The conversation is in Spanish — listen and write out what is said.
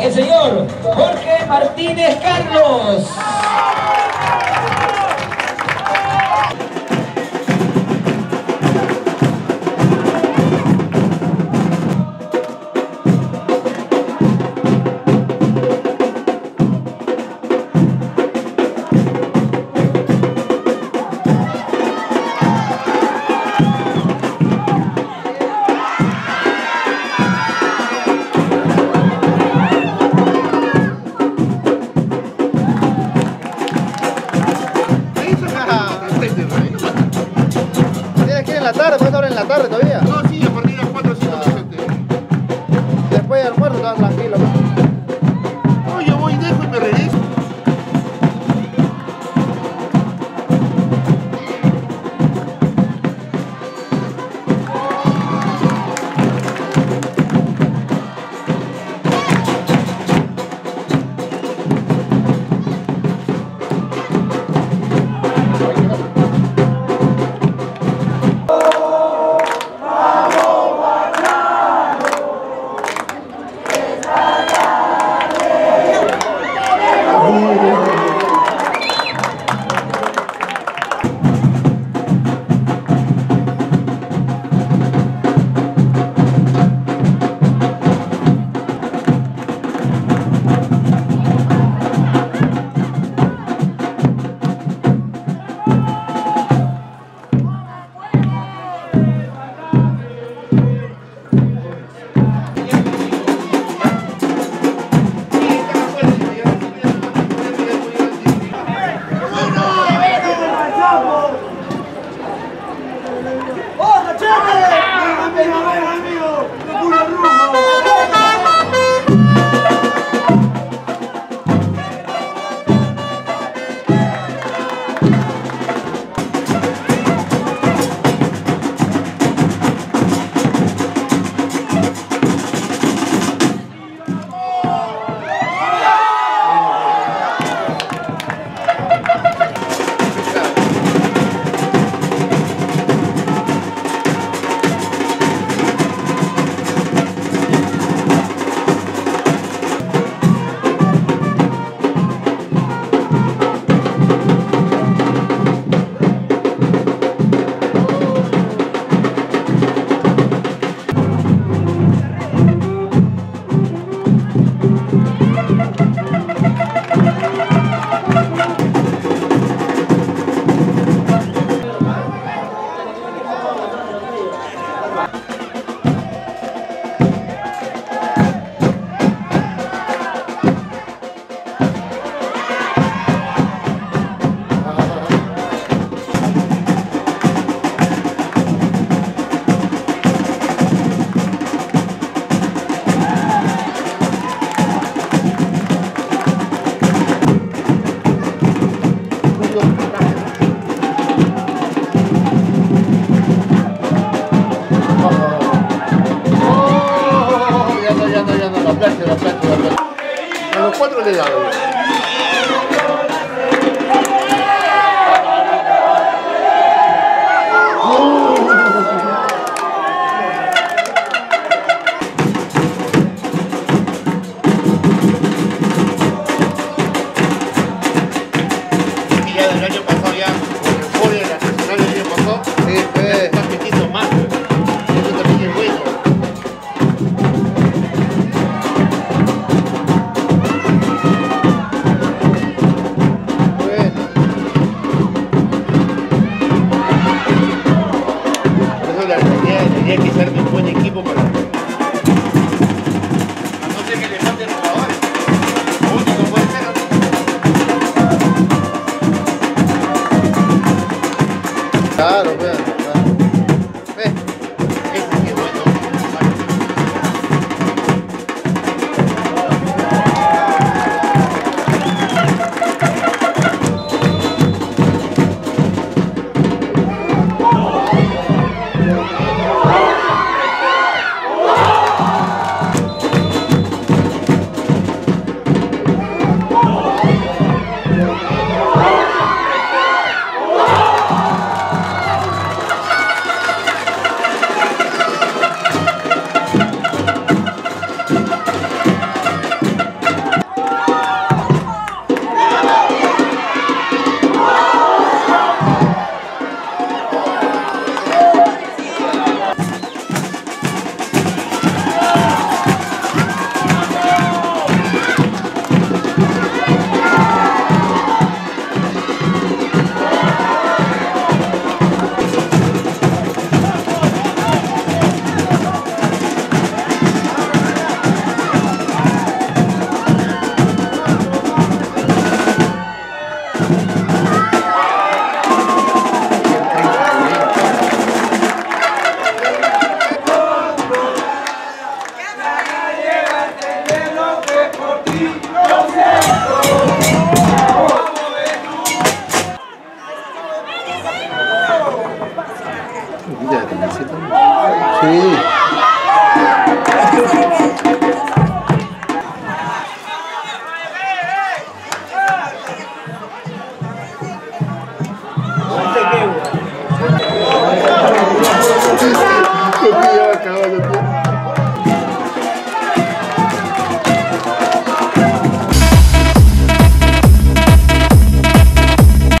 el señor Jorge Martínez Carlos. la tarde, fue ahora en la tarde todavía. la placa, la placa, la placa. A los cuatro le dan. hacer free.